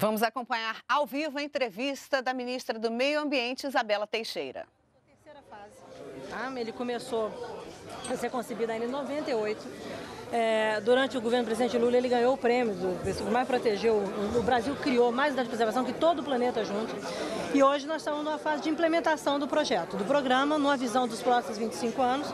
Vamos acompanhar ao vivo a entrevista da ministra do Meio Ambiente, Isabela Teixeira. Terceira fase. Ele começou a ser concebido ainda em 98 é, durante o governo do presidente Lula, ele ganhou o prêmio do mais protegeu. O Brasil criou mais unidade de preservação que todo o planeta junto. E hoje nós estamos numa fase de implementação do projeto, do programa, numa visão dos próximos 25 anos,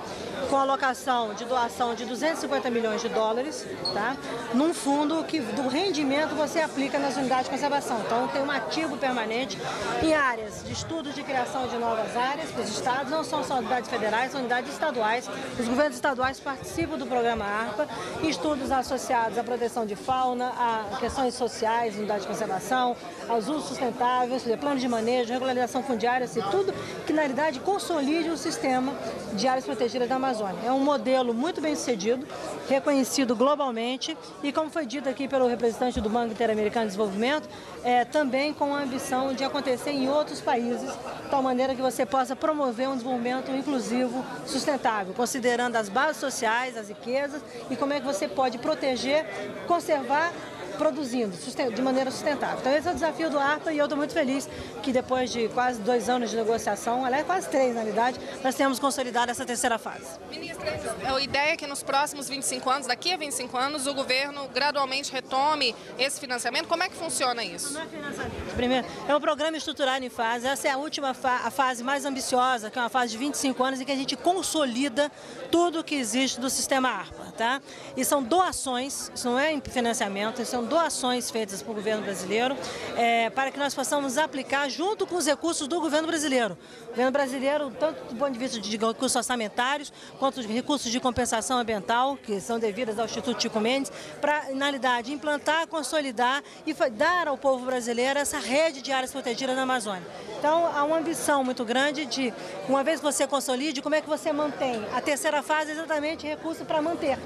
com alocação de doação de 250 milhões de dólares, tá? num fundo que do rendimento você aplica nas unidades de conservação. Então tem um ativo permanente em áreas de estudos de criação de novas áreas para os estados, não são só unidades federais, são unidades estaduais. Os governos estaduais participam do programa ARPA estudos associados à proteção de fauna, a questões sociais, unidade de conservação, aos usos sustentáveis, plano de manejo, regularização fundiária, assim, tudo que na realidade consolide o sistema de áreas protegidas da Amazônia. É um modelo muito bem sucedido, reconhecido globalmente e, como foi dito aqui pelo representante do Banco Interamericano de Desenvolvimento, é, também com a ambição de acontecer em outros países, de tal maneira que você possa promover um desenvolvimento inclusivo, sustentável, considerando as bases sociais, as riquezas e como é que você pode proteger, conservar produzindo de maneira sustentável. Então esse é o desafio do ARPA e eu estou muito feliz que depois de quase dois anos de negociação, aliás quase três na realidade, nós temos consolidado essa terceira fase. Ministra, a ideia é que nos próximos 25 anos, daqui a 25 anos, o governo gradualmente retome esse financiamento. Como é que funciona isso? Não é financiamento. Primeiro, é um programa estruturado em fase. Essa é a última fa a fase mais ambiciosa, que é uma fase de 25 anos em que a gente consolida tudo que existe do sistema ARPA. Tá? E são doações, isso não é financiamento, são doações feitas pelo governo brasileiro é, para que nós possamos aplicar junto com os recursos do governo brasileiro. O governo brasileiro, tanto do ponto de vista de recursos orçamentários, quanto de recursos de compensação ambiental, que são devidas ao Instituto Chico Mendes, para, na realidade, implantar, consolidar e dar ao povo brasileiro essa rede de áreas protegidas na Amazônia. Então, há uma ambição muito grande de, uma vez que você consolide, como é que você mantém? A terceira fase é exatamente recurso para manter.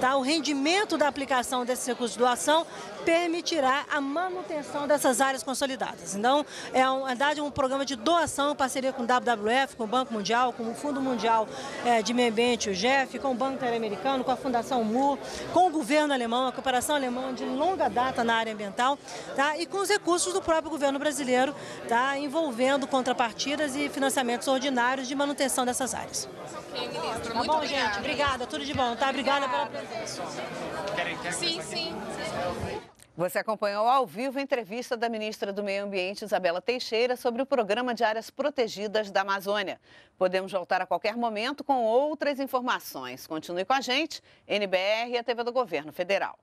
Tá? O rendimento da aplicação desses recursos de doação permitirá a manutenção dessas áreas consolidadas. Então, é, na verdade, um programa de doação em parceria com o WWF, com o Banco Mundial, com o Fundo Mundial é, de Meio Ambiente, o GEF, com o Banco Interamericano, com a Fundação MUR, com o governo alemão, a cooperação alemã de longa data na área ambiental, tá? e com os recursos do próprio governo brasileiro, tá? envolvendo contrapartidas e financiamentos ordinários de manutenção dessas áreas. Ok, ministro. Tá bom, gente? Obrigada, tudo de bom, tá? Obrigada pela presença. Sim, sim. Você acompanhou ao vivo a entrevista da ministra do Meio Ambiente, Isabela Teixeira, sobre o programa de áreas protegidas da Amazônia. Podemos voltar a qualquer momento com outras informações. Continue com a gente, NBR e a TV do Governo Federal.